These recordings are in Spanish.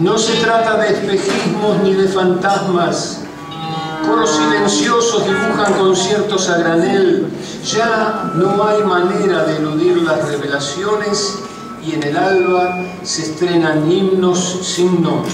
No se trata de espejismos ni de fantasmas. Coros silenciosos dibujan conciertos a granel. Ya no hay manera de eludir las revelaciones y en el alba se estrenan himnos sin nombre.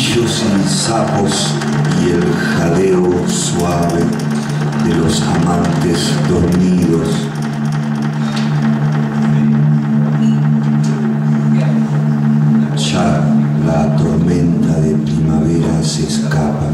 Y y el jadeo suave de los amantes dormidos. Ya la tormenta de primavera se escapa.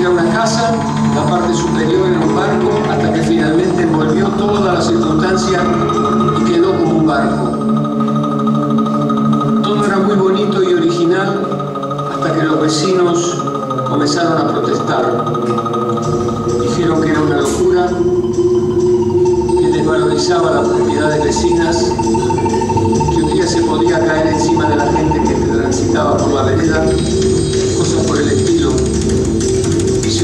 Era una casa, la parte superior era un barco, hasta que finalmente envolvió toda la circunstancia y quedó como un barco. Todo era muy bonito y original hasta que los vecinos comenzaron a protestar. Dijeron que era una locura, que desvalorizaba las propiedades vecinas, que un día se podía caer encima de la gente que transitaba por la vereda, cosas por el estilo.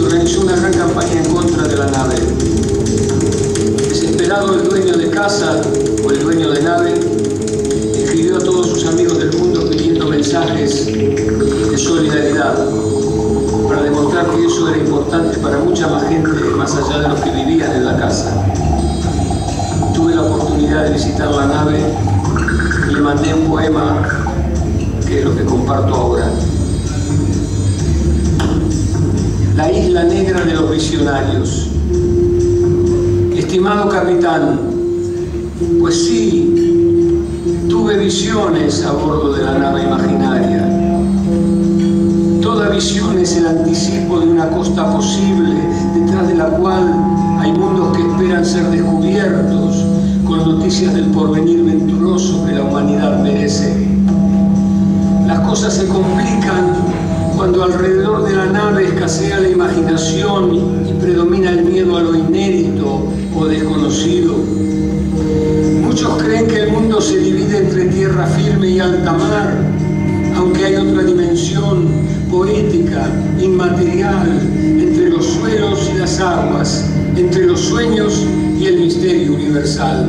Organizó una gran campaña en contra de la nave. Desesperado el dueño de casa o el dueño de nave, escribió a todos sus amigos del mundo pidiendo mensajes de solidaridad para demostrar que eso era importante para mucha más gente más allá de los que vivían en la casa. Tuve la oportunidad de visitar la nave y le mandé un poema que es lo que comparto ahora. La isla negra de los visionarios. Estimado capitán, pues sí, tuve visiones a bordo de la nave imaginaria Toda visión es el anticipo de una costa posible, detrás de la cual hay mundos que esperan ser descubiertos, con noticias del porvenir venturoso que la humanidad merece. Las cosas se complican cuando alrededor de la nave escasea la imaginación y predomina el miedo a lo inédito o desconocido. Muchos creen que el mundo se divide entre tierra firme y alta mar, aunque hay otra dimensión poética, inmaterial, entre los suelos y las aguas, entre los sueños y el misterio universal.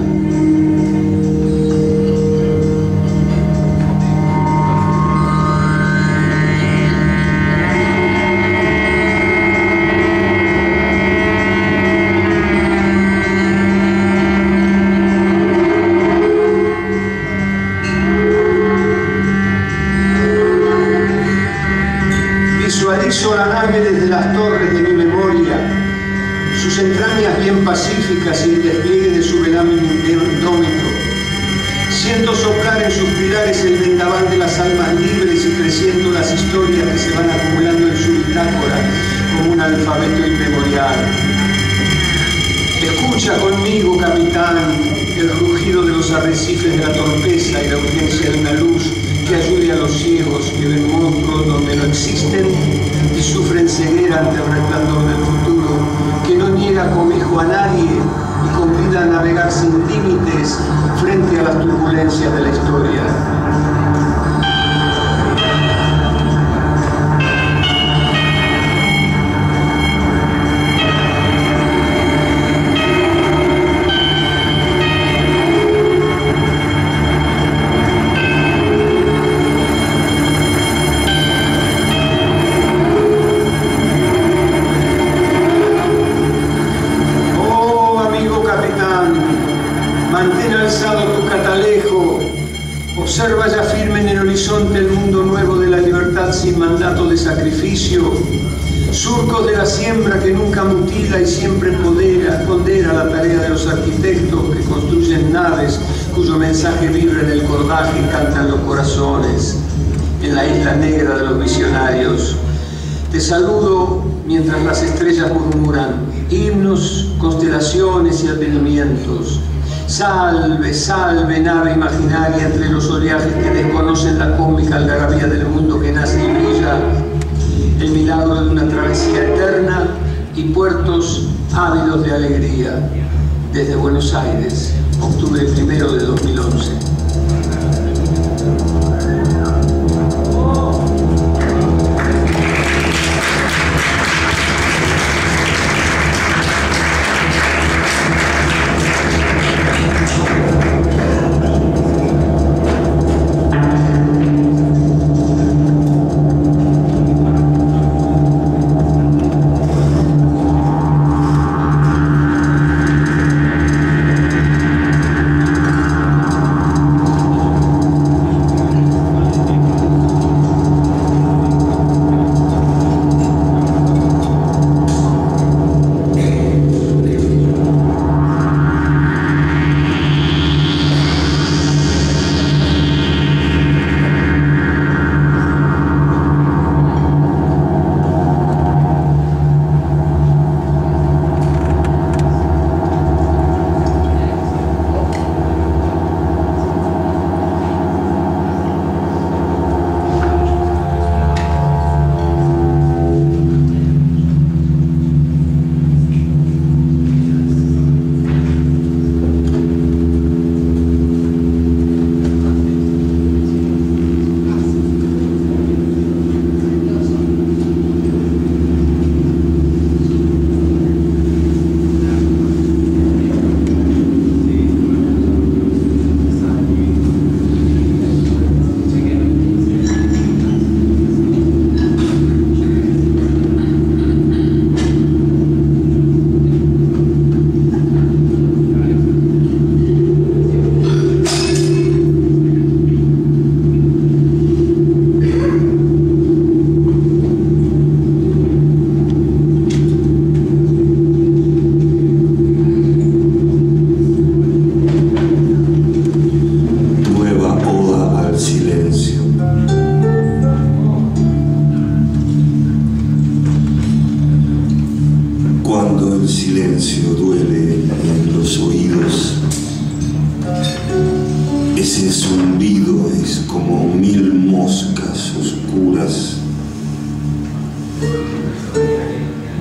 Sacrificio, surcos de la siembra que nunca mutila y siempre pondera, pondera la tarea de los arquitectos que construyen naves cuyo mensaje vibra en el cordaje y cantan los corazones, en la isla negra de los visionarios. Te saludo mientras las estrellas murmuran himnos, constelaciones y advenimientos. Salve, salve, nave imaginaria entre los oleajes que desconocen la cómica algarabía del mundo milagro de una travesía eterna y puertos ávidos de alegría. Desde Buenos Aires, octubre primero de 2011.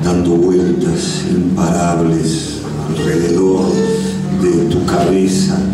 Dando vueltas imparables alrededor de tu cabeza.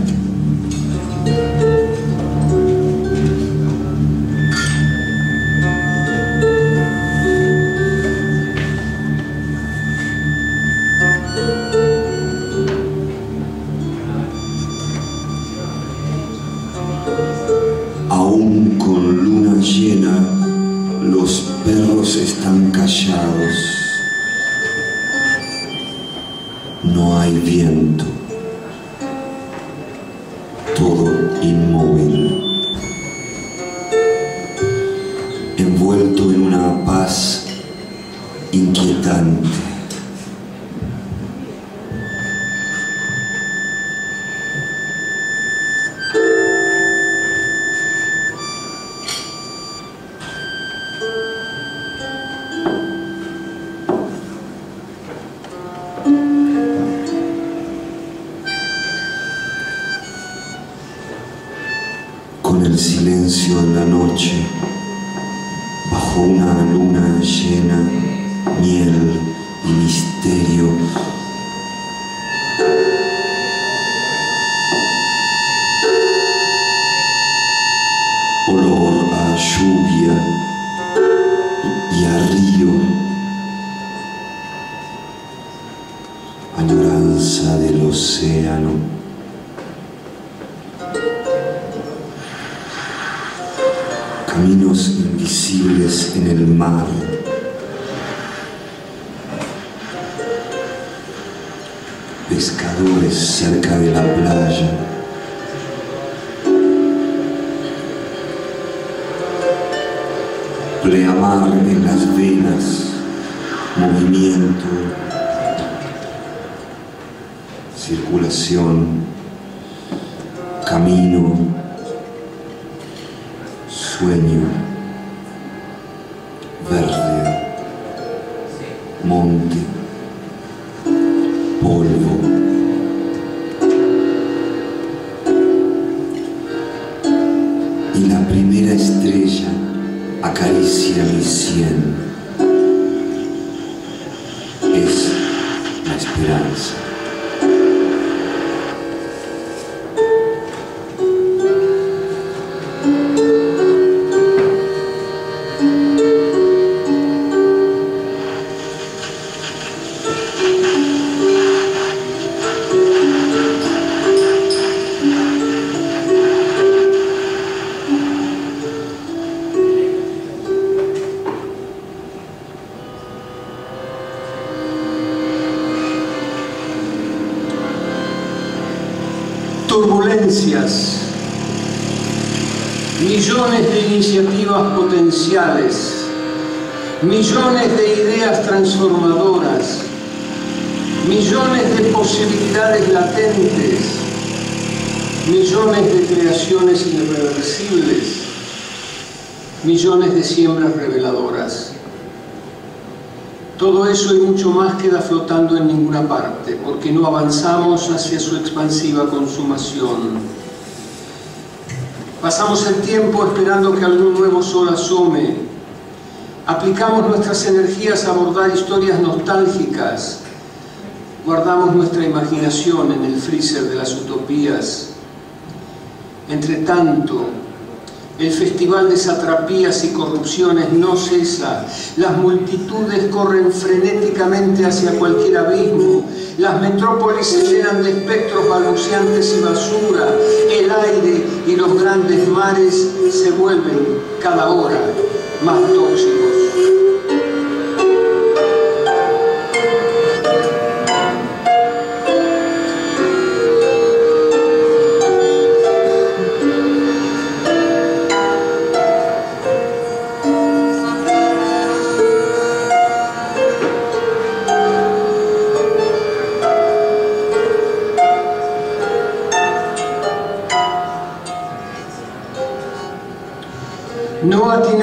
Del océano. caminos invisibles en el mar. Pescadores cerca de la playa. Pleamar en las venas, movimiento, circulación, camino, sueño, potenciales, millones de ideas transformadoras, millones de posibilidades latentes, millones de creaciones irreversibles, millones de siembras reveladoras. Todo eso y mucho más queda flotando en ninguna parte, porque no avanzamos hacia su expansiva consumación. Pasamos el tiempo esperando que algún nuevo sol asome. Aplicamos nuestras energías a abordar historias nostálgicas. Guardamos nuestra imaginación en el freezer de las utopías. Entre tanto, el festival de satrapías y corrupciones no cesa. Las multitudes corren frenéticamente hacia cualquier abismo. Las metrópolis se llenan de espectros balbuceantes y basura. El aire y los grandes mares se vuelven cada hora más tóxicos.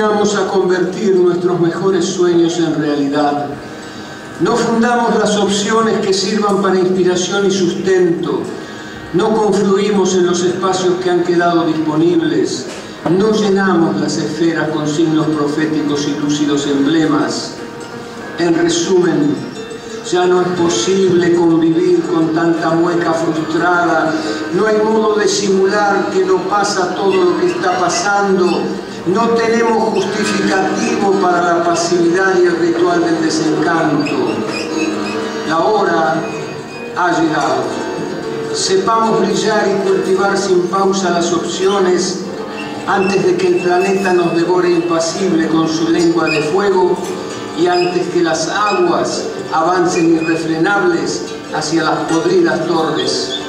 No atinamos a convertir nuestros mejores sueños en realidad. No fundamos las opciones que sirvan para inspiración y sustento. No confluimos en los espacios que han quedado disponibles. No llenamos las esferas con signos proféticos y lúcidos emblemas. En resumen, ya no es posible convivir con tanta mueca frustrada. No hay modo de simular que no pasa todo lo que está pasando. No tenemos justificativo para la pasividad y el ritual del desencanto. La hora ha llegado. Sepamos brillar y cultivar sin pausa las opciones antes de que el planeta nos devore impasible con su lengua de fuego y antes que las aguas avancen irrefrenables hacia las podridas torres.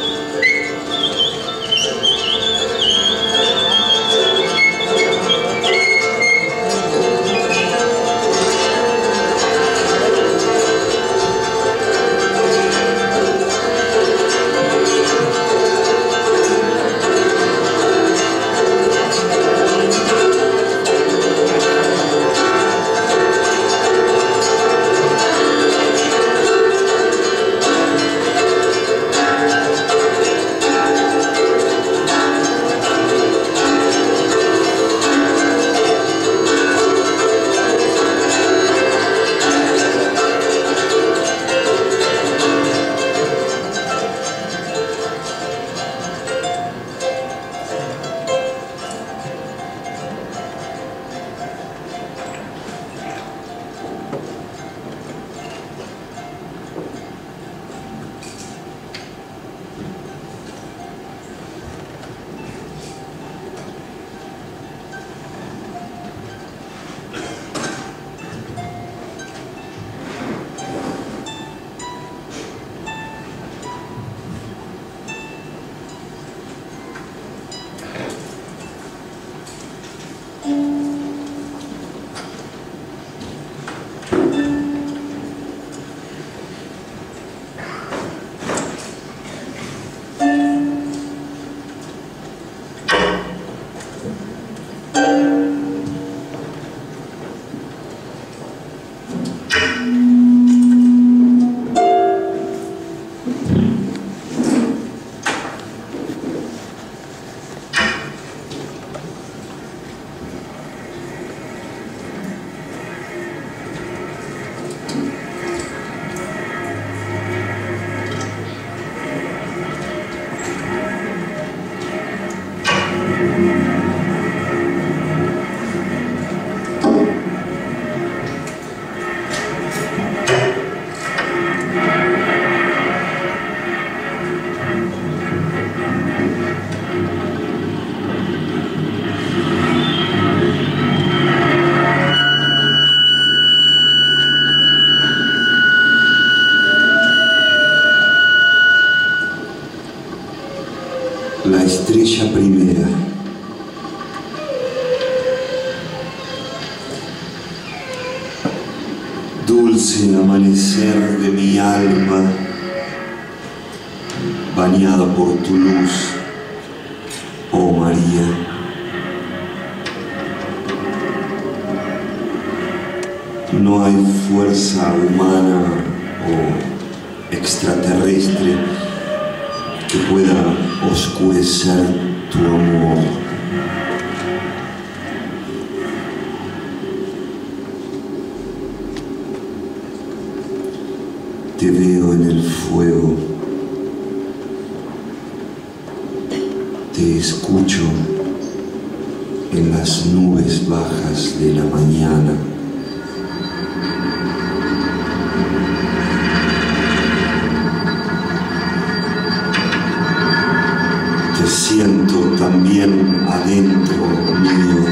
Estrella primera. Dulce amanecer de mi alma, bañada por tu luz, oh María. No hay fuerza humana o extraterrestre que pueda oscurecer tu amor. Te veo en el fuego, te escucho en las nubes bajas de la mañana. Adentro mío.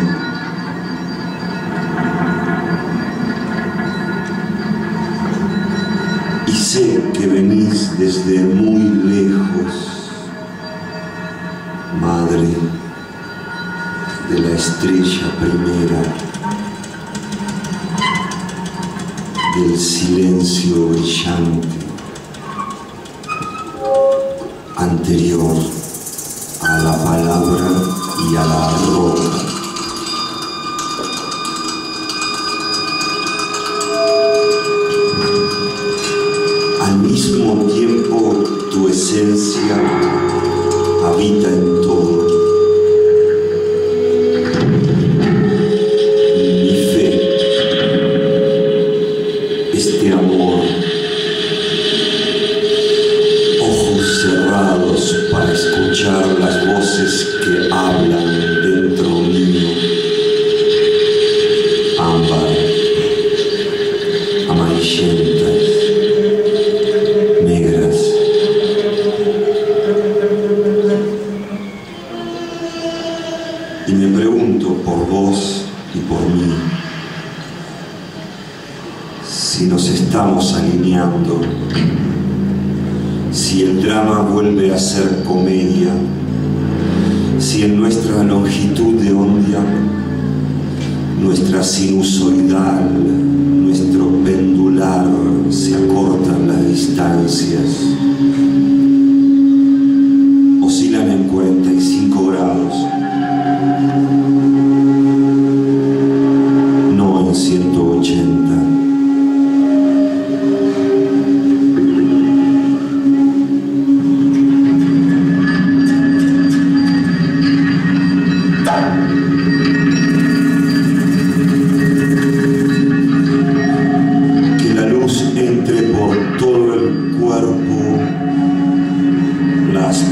Y sé que venís desde muy lejos, Madre de la estrella primera, del silencio brillante,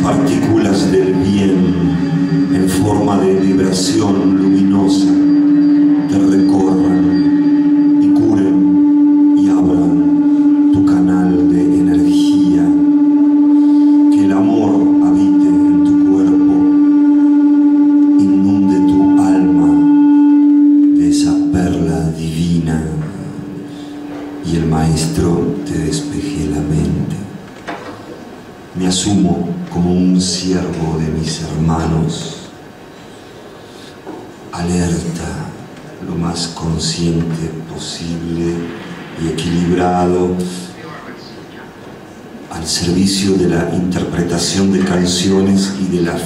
partículas del bien en forma de vibración luminosa.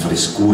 frescura.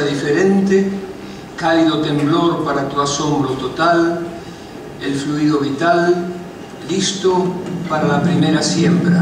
diferente, cálido temblor para tu asombro total, el fluido vital, listo para la primera siembra.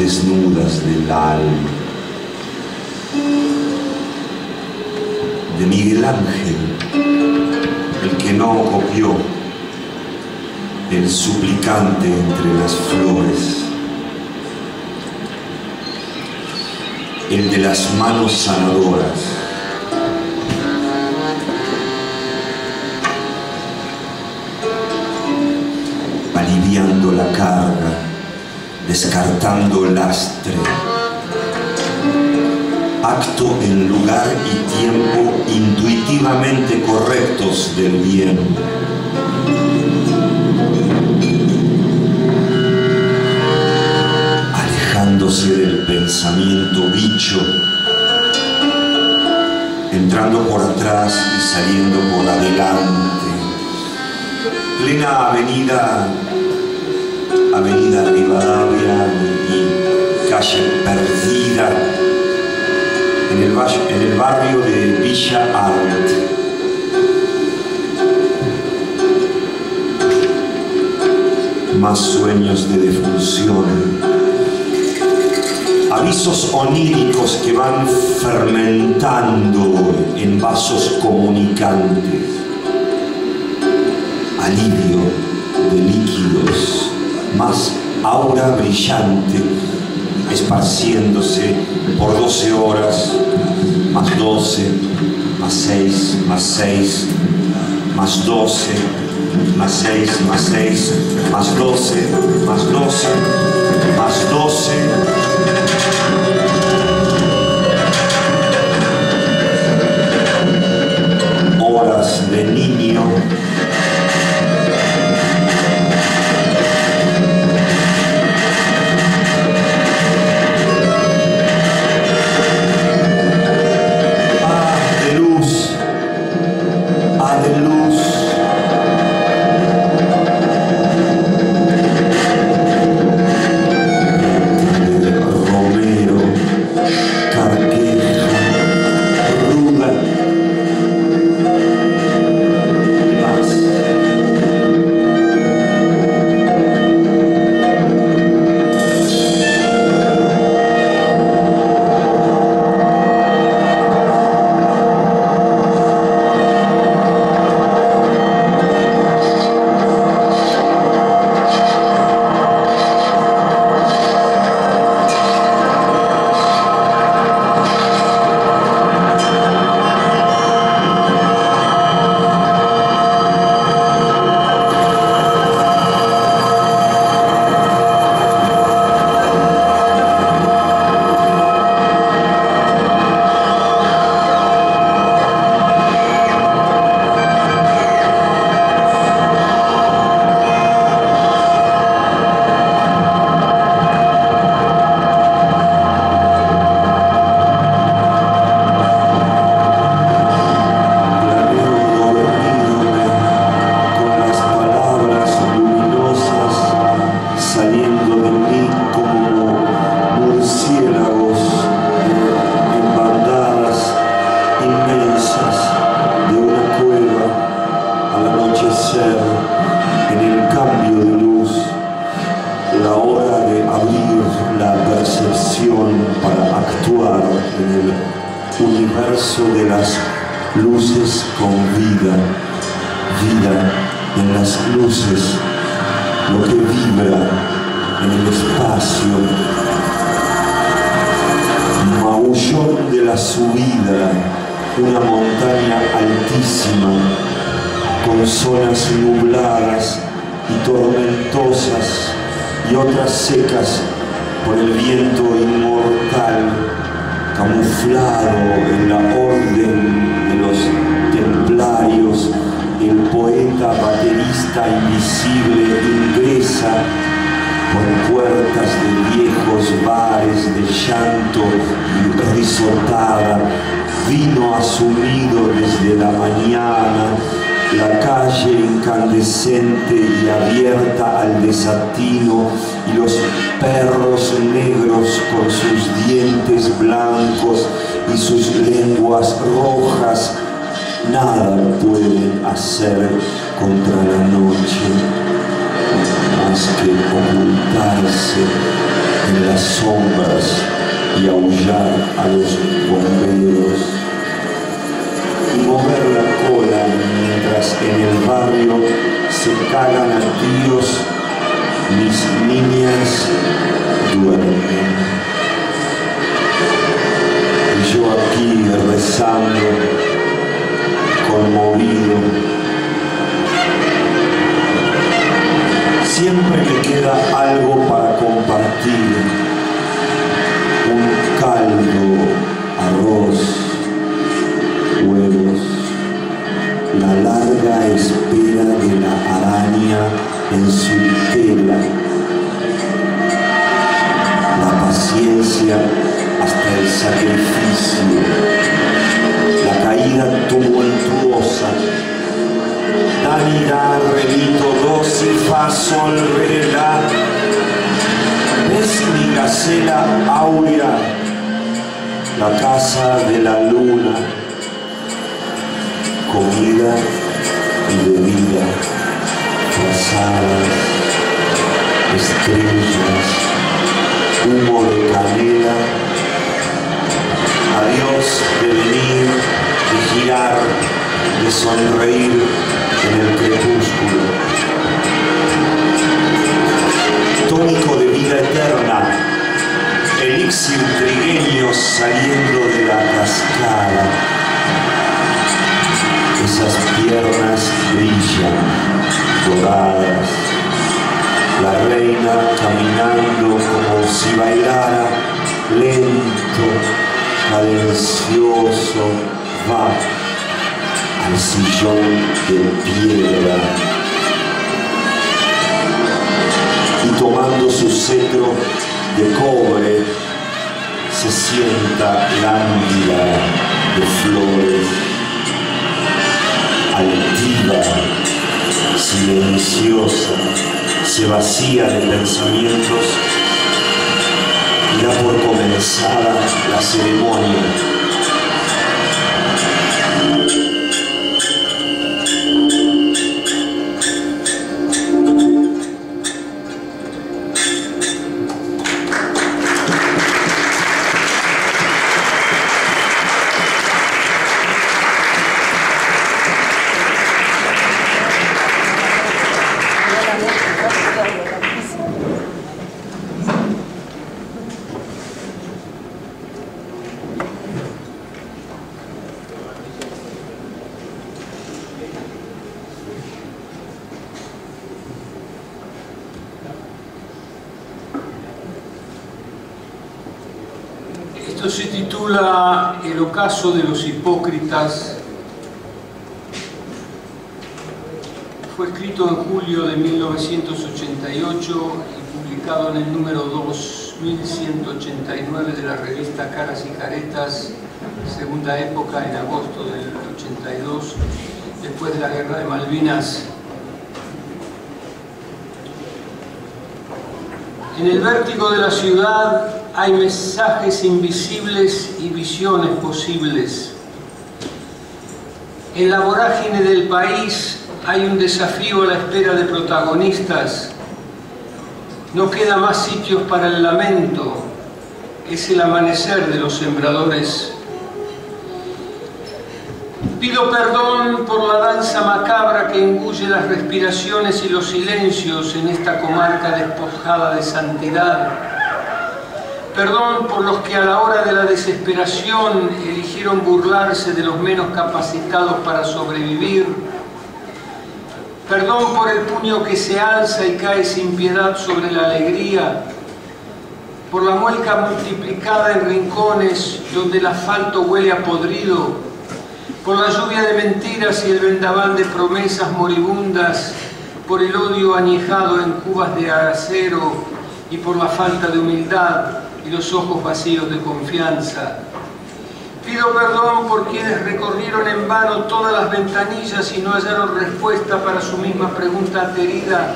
Desnudas del alma. de Miguel Ángel, el que no copió, el suplicante entre las flores, el de las manos sanadoras, aliviando la carga, descartando lastre acto en lugar y tiempo intuitivamente correctos del bien. Alejándose del pensamiento bicho, entrando por atrás y saliendo por adelante. Plena avenida, avenida Rivadavia y calle perdida en el, barrio, de Villa Alt. Más sueños de defunción, avisos oníricos que van fermentando en vasos comunicantes, alivio más aura brillante esparciéndose por 12 horas, más 12, más 6, más 6, más 12, más 6, más 6, más 12, más 12, más 12. Horas de niño y sus lenguas rojas nada pueden hacer contra la noche más que ocultarse en las sombras y aullar a los bomberos y mover la cola mientras en el barrio se cagan a tiros mis niñas duermen. Aquí rezando, conmovido. Siempre me queda algo para compartir. Un caldo, arroz, huevos, la larga espera de la araña en su tela, la paciencia hasta el sacrificio, la caída tumultuosa, Dani, da, relito, do, si, fa, sol, re, la, ves mi gacela áurea, la casa de la luna, comida y bebida, frazadas, estrellas, humo de canela, adiós de venir, de girar, de sonreír en el crepúsculo. Vacía de pensamientos y da por comenzada la ceremonia. Se titula El ocaso de los hipócritas. Fue escrito en julio de 1988 y publicado en el número 2189 de la revista Caras y Caretas, segunda época, en agosto del 82, después de la Guerra de Malvinas. En el vértigo de la ciudad hay mensajes invisibles y visiones posibles. En la vorágine del país hay un desafío a la espera de protagonistas. No queda más sitios para el lamento. Es el amanecer de los sembradores. Pido perdón por la danza macabra que engulle las respiraciones y los silencios en esta comarca despojada de santidad. Perdón por los que a la hora de la desesperación eligieron burlarse de los menos capacitados para sobrevivir. Perdón por el puño que se alza y cae sin piedad sobre la alegría, por la mueca multiplicada en rincones donde el asfalto huele a podrido, por la lluvia de mentiras y el vendaval de promesas moribundas, por el odio añejado en cubas de acero y por la falta de humildad y los ojos vacíos de confianza. Pido perdón por quienes recorrieron en vano todas las ventanillas y no hallaron respuesta para su misma pregunta aterida.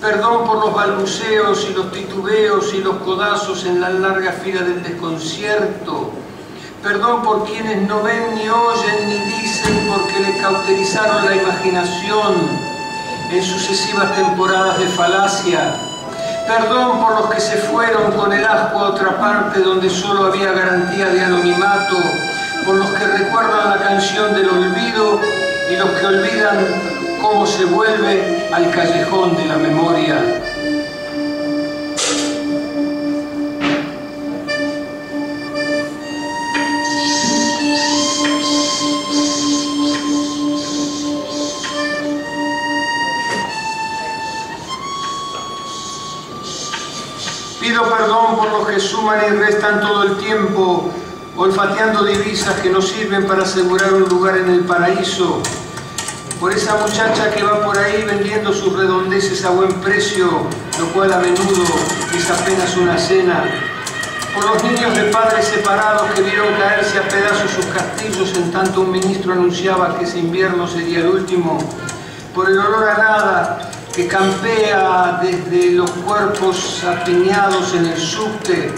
Perdón por los balbuceos y los titubeos y los codazos en la larga fila del desconcierto. Perdón por quienes no ven ni oyen ni dicen porque le cauterizaron la imaginación en sucesivas temporadas de falacia. Perdón por los que se fueron con el asco a otra parte donde solo había garantía de anonimato, por los que recuerdan la canción del olvido y los que olvidan cómo se vuelve al callejón de la memoria. Suman y restan todo el tiempo, olfateando divisas que no sirven para asegurar un lugar en el paraíso. Por esa muchacha que va por ahí vendiendo sus redondeces a buen precio, lo cual a menudo es apenas una cena. Por los niños de padres separados que vieron caerse a pedazos sus castillos en tanto un ministro anunciaba que ese invierno sería el último. Por el olor a nada, que campea desde los cuerpos apiñados en el subte,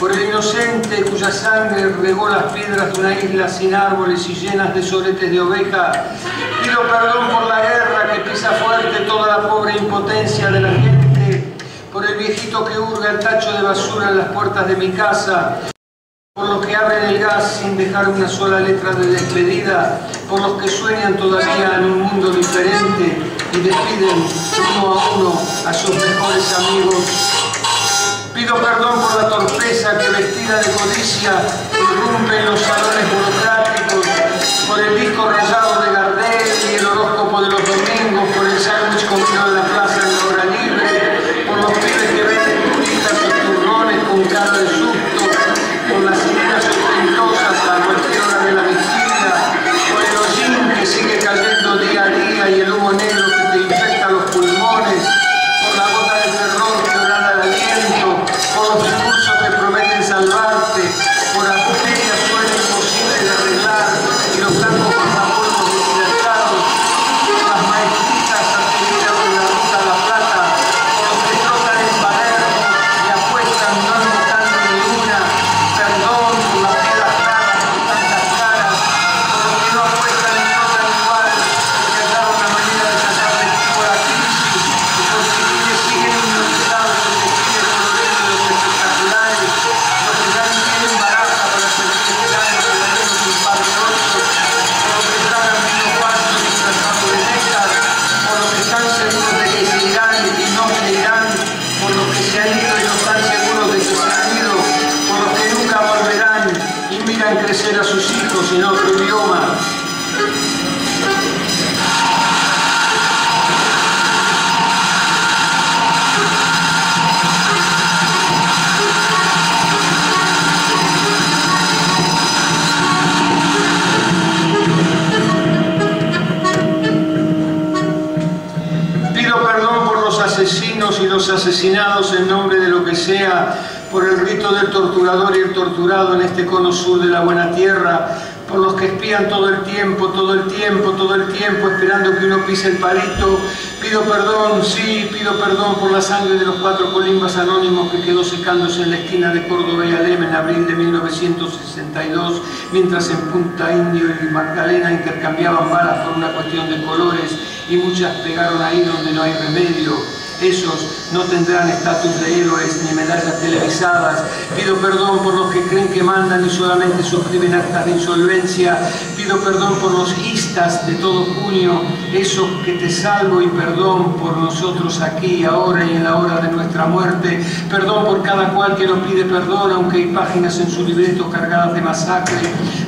por el inocente cuya sangre regó las piedras de una isla sin árboles y llenas de soletes de oveja. Pido perdón por la guerra que pisa fuerte toda la pobre impotencia de la gente, por el viejito que hurga el tacho de basura en las puertas de mi casa, por los que abren el gas sin dejar una sola letra de despedida, por los que sueñan todavía en un mundo diferente y despiden uno a uno a sus mejores amigos. Pido perdón por la torpeza que vestida de codicia irrumpe en los salones burocráticos, por el disco rayado de Gardel y el horóscopo de los asesinados en nombre de lo que sea, por el rito del torturador y el torturado en este cono sur de la buena tierra, por los que espían todo el tiempo, todo el tiempo, todo el tiempo, esperando que uno pise el palito. Pido perdón, sí, pido perdón por la sangre de los cuatro colimbas anónimos que quedó secándose en la esquina de Córdoba y Alem en abril de 1962, mientras en Punta Indio y Magdalena intercambiaban balas por una cuestión de colores, y muchas pegaron ahí donde no hay remedio. Esos no tendrán estatus de héroes ni medallas televisadas. Pido perdón por los que creen que mandan y solamente suscriben actas de insolvencia. Pido perdón por los istas de todo junio, esos que te salvo y perdón por nosotros aquí, ahora y en la hora de nuestra muerte. Perdón por cada cual que nos pide perdón, aunque hay páginas en su libreto cargadas de masacre.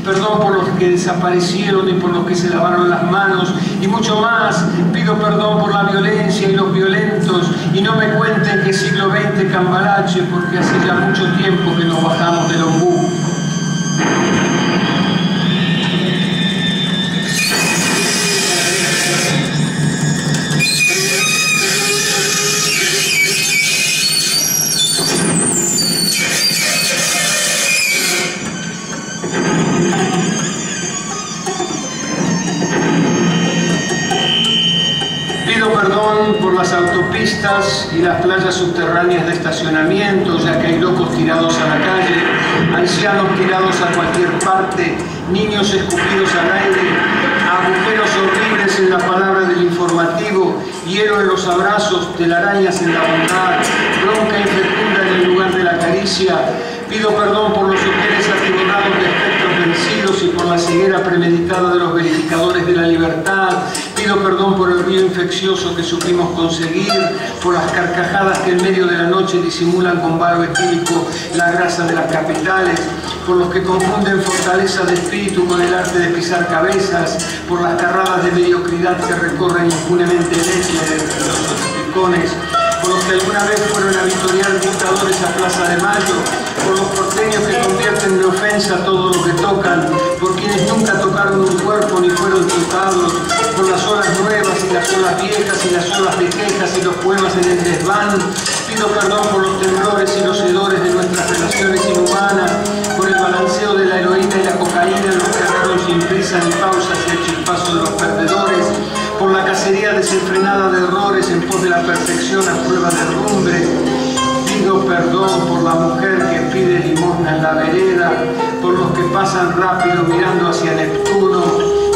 Perdón por los que desaparecieron y por los que se lavaron las manos y mucho más. Pido perdón por la violencia y los violentos y no me cuenten que siglo XX cambalache porque hace ya mucho tiempo que nos bajamos del ombú. Autopistas y las playas subterráneas de estacionamiento, ya que hay locos tirados a la calle, ancianos tirados a cualquier parte, niños escupidos al aire, agujeros horribles en la palabra del informativo, hielo en los abrazos, telarañas en la bondad, bronca infecunda en el lugar de la caricia. Pido perdón por los hoteles atiborrados de espectros vencidos y por la ceguera premeditada de los verificadores de la libertad. Pido perdón por el río infeccioso que supimos conseguir, por las carcajadas que en medio de la noche disimulan con varo etílico la grasa de las capitales, por los que confunden fortaleza de espíritu con el arte de pisar cabezas, por las carradas de mediocridad que recorren impunemente el de los picones, por los que alguna vez fueron a victoriar dictadores a Plaza de Mayo, por los porteños que convierten de ofensa todo lo que tocan, por quienes nunca tocaron un cuerpo ni fueron tocados, por las olas nuevas y las olas viejas y las olas de quejas y los poemas en el desván. Pido perdón por los temblores y los hedores de nuestras relaciones inhumanas, por el balanceo de la heroína y la cocaína, los que agarraron sin prisa ni pausas y el chispazo de los perdedores, por la cacería desenfrenada de errores en pos de la perfección a prueba de rumbre. Pido perdón por la mujer que pide limosna en la vereda, por los que pasan rápido mirando hacia Neptuno.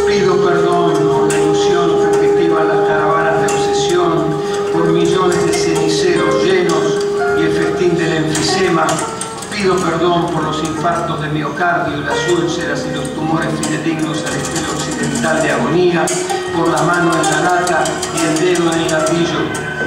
Pido perdón por la ilusión fugitiva a las caravanas de obsesión, por millones de ceniceros llenos y el festín del enfisema. Pido perdón por los infartos de miocardio, las úlceras y los tumores fidedignos al estilo occidental de agonía, por la mano en la lata y el dedo en el gatillo.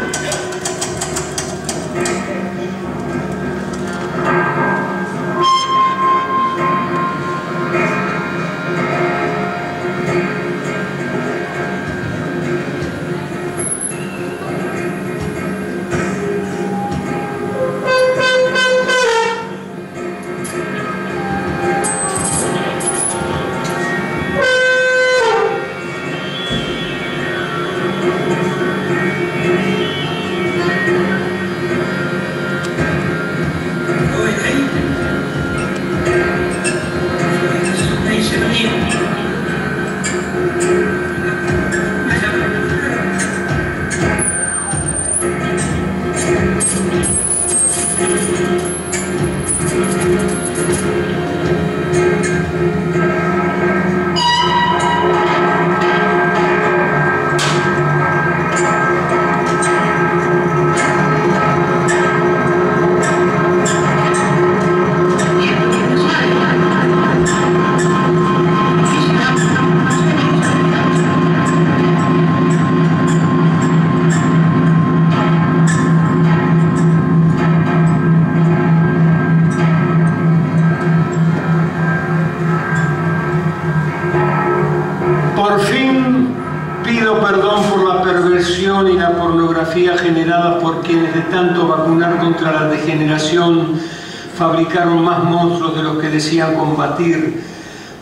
Fabricaron más monstruos de los que decían combatir,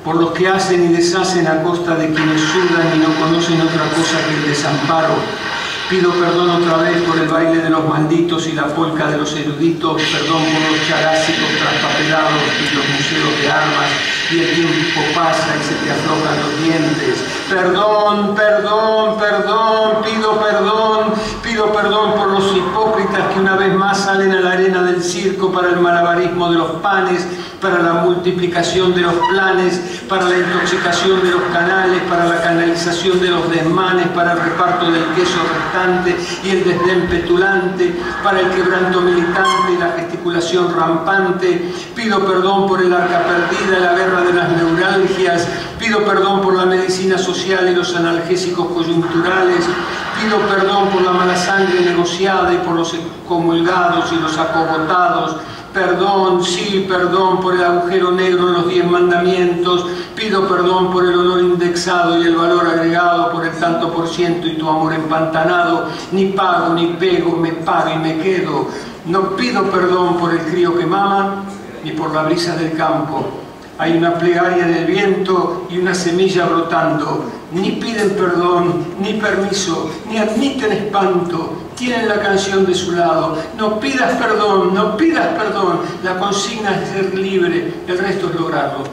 por los que hacen y deshacen a costa de quienes sudan y no conocen otra cosa que el desamparo. Pido perdón otra vez por el baile de los malditos y la polca de los eruditos, perdón por los charásicos traspapelados y los museos de armas, y el tiempo pasa y se te aflojan los dientes. Perdón, perdón, perdón, pido perdón, pido perdón por los hipócritas que una vez más salen a la arena del circo para el malabarismo de los panes, para la multiplicación de los planes, para la intoxicación de los canales, para la canalización de los desmanes, para el reparto del queso restante y el desdén petulante, para el quebranto militante y la gesticulación rampante. Pido perdón por el arca perdida, la guerra de las neuralgias, pido perdón por la medicina social y los analgésicos coyunturales, pido perdón por la mala sangre negociada y por los excomulgados y los acogotados, Perdón, sí, perdón por el agujero negro en los diez mandamientos. Pido perdón por el honor indexado y el valor agregado por el tanto por ciento y tu amor empantanado. Ni pago ni pego, me pago y me quedo. No pido perdón por el crío que mama, ni por la brisa del campo. Hay una plegaria del viento y una semilla brotando. Ni piden perdón, ni permiso, ni admiten espanto tienen la canción de su lado. No pidas perdón, no pidas perdón. La consigna es ser libre, el resto es lograrlo.